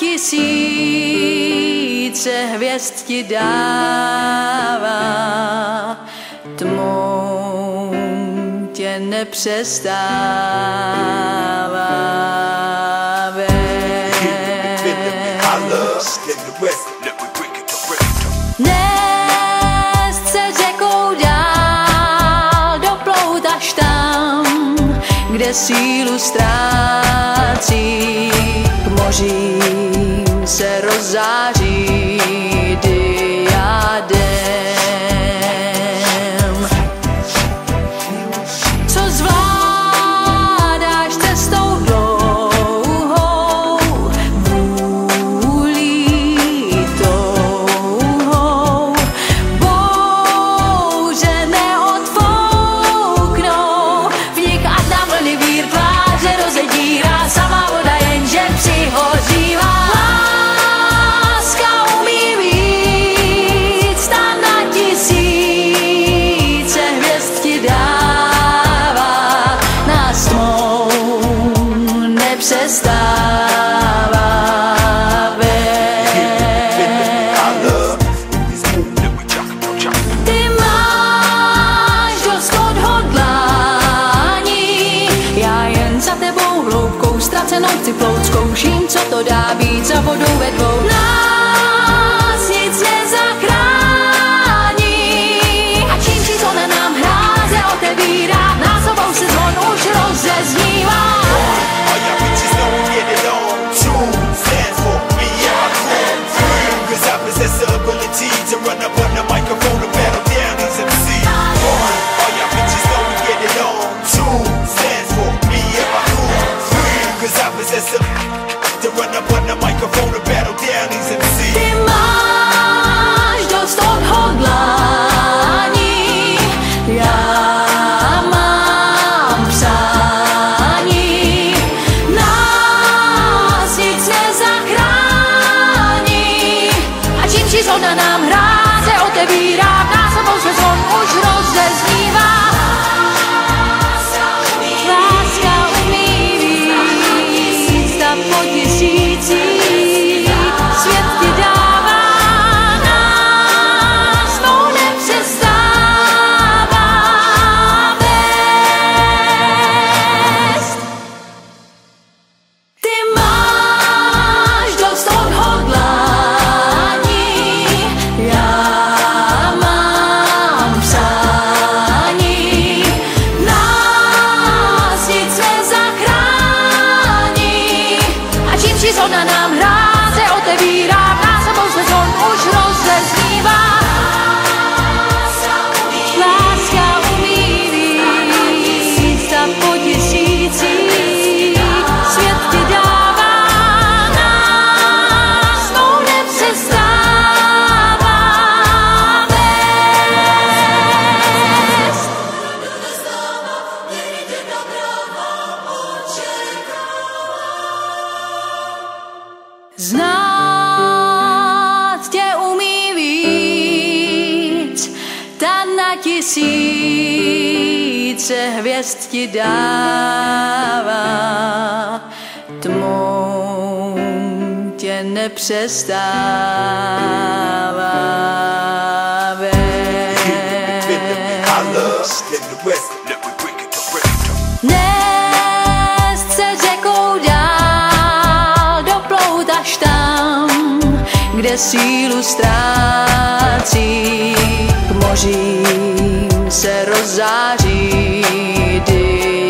tisíce hvězd ti dává, tmou tě nepřestává. Se tam, kde sílu ztrácí mořím se rozáří. cenou chci zkouším, co to dá být za vodou ve dvou. narcissism. na tisíce hvězd ti dává, tmou tě nepřestává. kde sílu ztrácí, k mořím se rozzáří dým.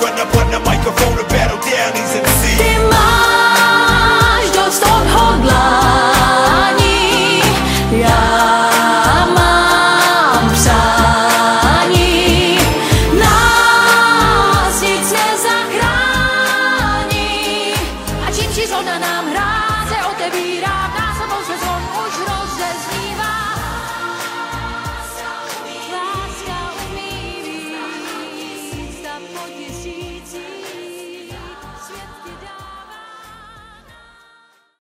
run up on the microphone